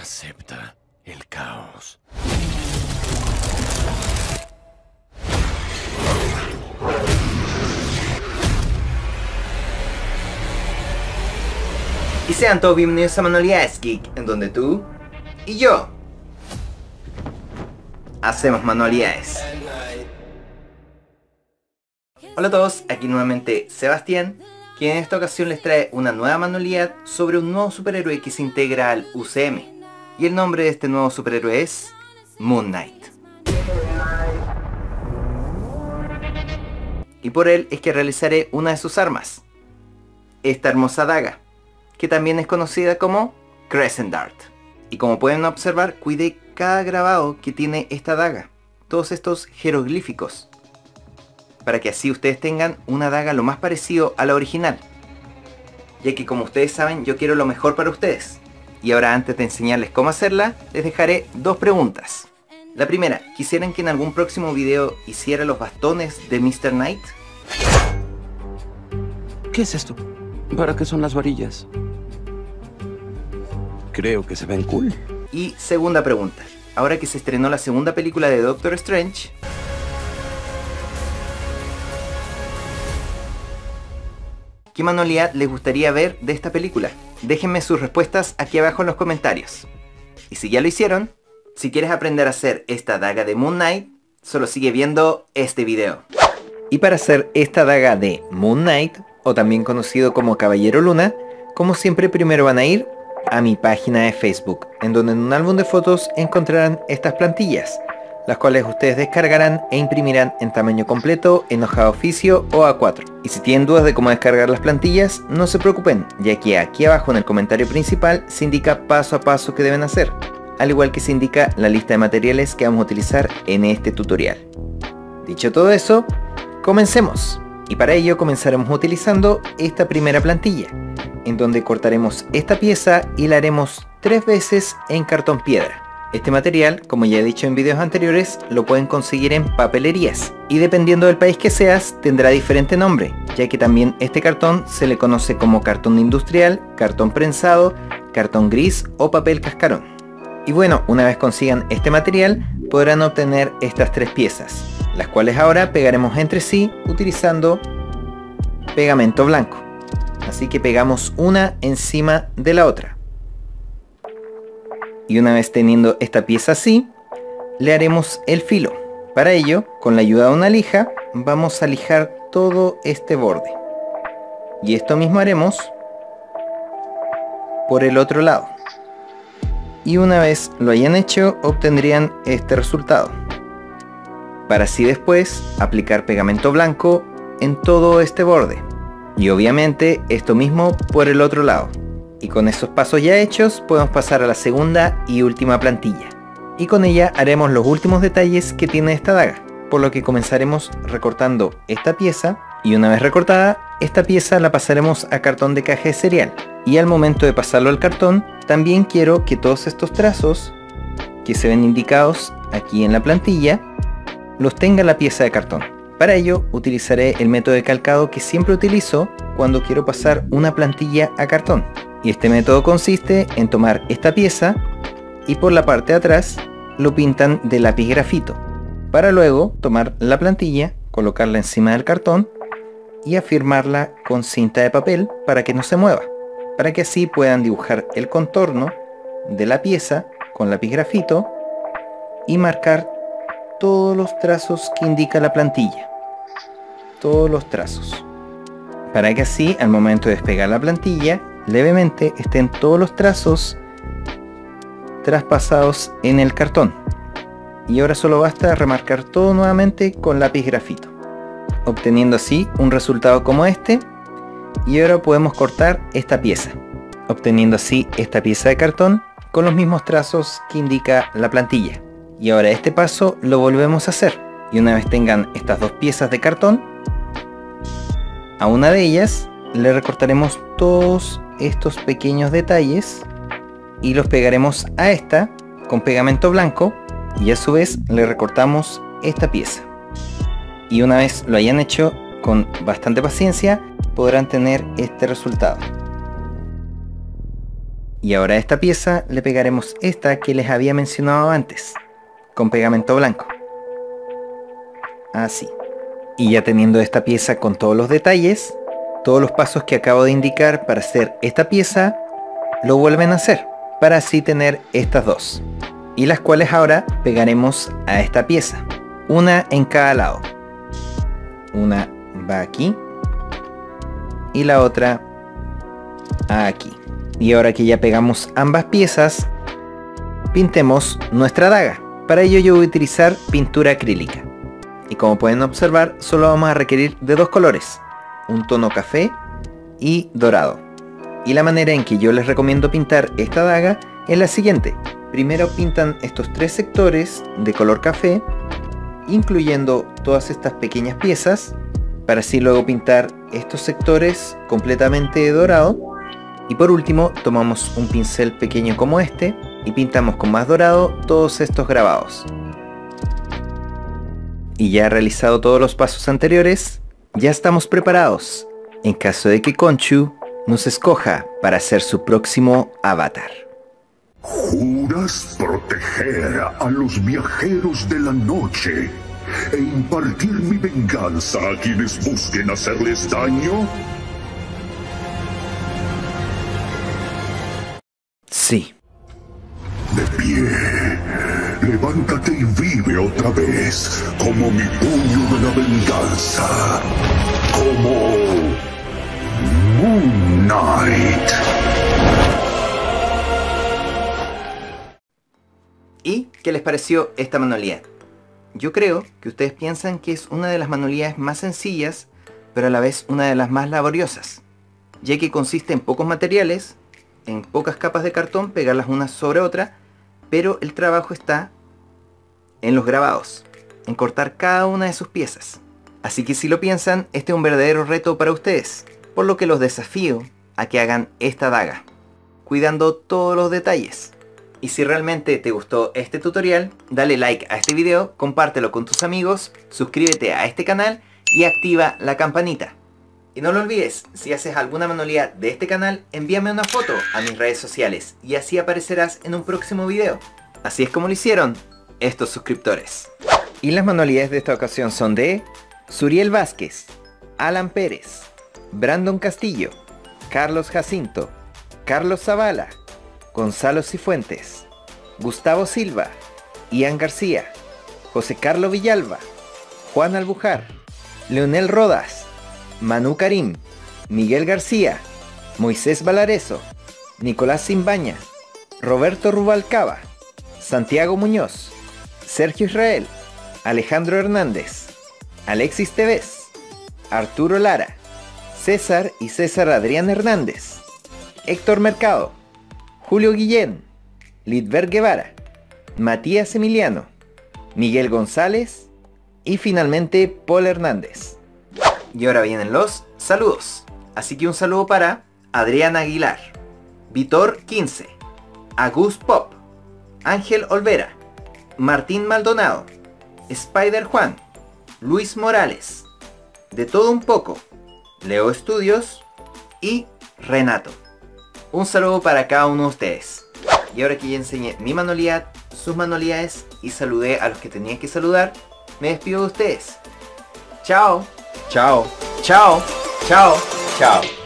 Acepta el caos. Y sean todos bienvenidos a Manualidades Geek, en donde tú y yo hacemos manualidades. Hola a todos, aquí nuevamente Sebastián, quien en esta ocasión les trae una nueva manualidad sobre un nuevo superhéroe que se integra al UCM. Y el nombre de este nuevo superhéroe es Moon Knight. Y por él es que realizaré una de sus armas, esta hermosa daga, que también es conocida como Crescent Dart. Y como pueden observar, cuidé cada grabado que tiene esta daga, todos estos jeroglíficos, para que así ustedes tengan una daga lo más parecido a la original. Ya que como ustedes saben, yo quiero lo mejor para ustedes. Y ahora antes de enseñarles cómo hacerla, les dejaré dos preguntas. La primera, ¿quisieran que en algún próximo video hiciera los bastones de Mr. Knight? ¿Qué es esto? ¿Para qué son las varillas? Creo que se ven cool. Y segunda pregunta, ahora que se estrenó la segunda película de Doctor Strange, ¿qué manualidad les gustaría ver de esta película? Déjenme sus respuestas aquí abajo en los comentarios. Y si ya lo hicieron, si quieres aprender a hacer esta daga de Moon Knight, solo sigue viendo este video. Y para hacer esta daga de Moon Knight, o también conocido como Caballero Luna, como siempre primero van a ir a mi página de Facebook, en donde en un álbum de fotos encontrarán estas plantillas, las cuales ustedes descargarán e imprimirán en tamaño completo, en hoja oficio o A4. Y si tienen dudas de cómo descargar las plantillas, no se preocupen, ya que aquí abajo en el comentario principal se indica paso a paso que deben hacer, al igual que se indica la lista de materiales que vamos a utilizar en este tutorial. Dicho todo eso, comencemos. Y para ello comenzaremos utilizando esta primera plantilla, en donde cortaremos esta pieza y la haremos tres veces en cartón piedra. Este material, como ya he dicho en vídeos anteriores, lo pueden conseguir en papelerías y dependiendo del país que seas tendrá diferente nombre, ya que también este cartón se le conoce como cartón industrial, cartón prensado, cartón gris o papel cascarón. Y bueno, una vez consigan este material podrán obtener estas tres piezas, las cuales ahora pegaremos entre sí utilizando pegamento blanco. Así que pegamos una encima de la otra. Y una vez teniendo esta pieza así, le haremos el filo. Para ello, con la ayuda de una lija, vamos a lijar todo este borde. Y esto mismo haremos por el otro lado. Y una vez lo hayan hecho, obtendrían este resultado. Para así después aplicar pegamento blanco en todo este borde. Y obviamente esto mismo por el otro lado. Y con esos pasos ya hechos podemos pasar a la segunda y última plantilla. Y con ella haremos los últimos detalles que tiene esta daga. Por lo que comenzaremos recortando esta pieza y una vez recortada, esta pieza la pasaremos a cartón de caja de cereal. Y al momento de pasarlo al cartón, también quiero que todos estos trazos que se ven indicados aquí en la plantilla, los tenga la pieza de cartón. Para ello utilizaré el método de calcado que siempre utilizo cuando quiero pasar una plantilla a cartón. Y este método consiste en tomar esta pieza y por la parte de atrás lo pintan de lápiz grafito. Para luego tomar la plantilla, colocarla encima del cartón y afirmarla con cinta de papel para que no se mueva. Para que así puedan dibujar el contorno de la pieza con lápiz grafito y marcar todos los trazos que indica la plantilla. Todos los trazos. Para que así al momento de despegar la plantilla levemente estén todos los trazos traspasados en el cartón. Y ahora solo basta remarcar todo nuevamente con lápiz grafito, obteniendo así un resultado como este. Y ahora podemos cortar esta pieza, obteniendo así esta pieza de cartón con los mismos trazos que indica la plantilla. Y ahora este paso lo volvemos a hacer. Y una vez tengan estas dos piezas de cartón, a una de ellas le recortaremos todos estos pequeños detalles y los pegaremos a esta con pegamento blanco y a su vez le recortamos esta pieza. Y una vez lo hayan hecho con bastante paciencia podrán tener este resultado. Y ahora a esta pieza le pegaremos esta que les había mencionado antes, con pegamento blanco. Así. Y ya teniendo esta pieza con todos los detalles, todos los pasos que acabo de indicar para hacer esta pieza, lo vuelven a hacer, para así tener estas dos. Y las cuales ahora pegaremos a esta pieza, una en cada lado. Una va aquí y la otra aquí. Y ahora que ya pegamos ambas piezas, pintemos nuestra daga. Para ello yo voy a utilizar pintura acrílica. Y como pueden observar, solo vamos a requerir de dos colores, un tono café y dorado. Y la manera en que yo les recomiendo pintar esta daga es la siguiente. Primero pintan estos tres sectores de color café, incluyendo todas estas pequeñas piezas, para así luego pintar estos sectores completamente dorado. Y por último, tomamos un pincel pequeño como este y pintamos con más dorado todos estos grabados. Y ya realizado todos los pasos anteriores, ya estamos preparados en caso de que Conchu nos escoja para ser su próximo avatar. ¿Juras proteger a los viajeros de la noche e impartir mi venganza a quienes busquen hacerles daño? Sí. De pie, levántate y vive otra vez como mi puño de la venganza, Moon Knight. ¿Y qué les pareció esta manualidad? Yo creo que ustedes piensan que es una de las manualidades más sencillas, pero a la vez una de las más laboriosas, ya que consiste en pocos materiales, en pocas capas de cartón, pegarlas una sobre otra, pero el trabajo está en los grabados, en cortar cada una de sus piezas. Así que si lo piensan, este es un verdadero reto para ustedes, por lo que los desafío a que hagan esta daga, cuidando todos los detalles. Y si realmente te gustó este tutorial, dale like a este video, compártelo con tus amigos, suscríbete a este canal y activa la campanita. Y no lo olvides, si haces alguna manualidad de este canal, envíame una foto a mis redes sociales y así aparecerás en un próximo video. Así es como lo hicieron estos suscriptores. Y las manualidades de esta ocasión son de Suriel Vázquez, Alan Pérez, Brandon Castillo, Carlos Jacinto, Carlos Zavala, Gonzalo Cifuentes, Gustavo Silva, Ian García, José Carlos Villalba, Juan Albujar, Leonel Rodas, Manu Karim, Miguel García, Moisés Valareso, Nicolás Simbaña, Roberto Rubalcaba, Santiago Muñoz, Sergio Israel, Alejandro Hernández, Alexis Tevez, Arturo Lara, César y César Adrián Hernández, Héctor Mercado, Julio Guillén, Lidberg Guevara, Matías Emiliano, Miguel González y finalmente Paul Hernández. Y ahora vienen los saludos. Así que un saludo para Adrián Aguilar, Vitor 15, Agus Pop, Ángel Olvera, Martín Maldonado, Spider Juan, Luis Morales, De Todo Un Poco, Leo Estudios y Renato. Un saludo para cada uno de ustedes. Y ahora que ya enseñé mi manualidad, sus manualidades y saludé a los que tenía que saludar, me despido de ustedes. Chao, chao, chao, chao, chao.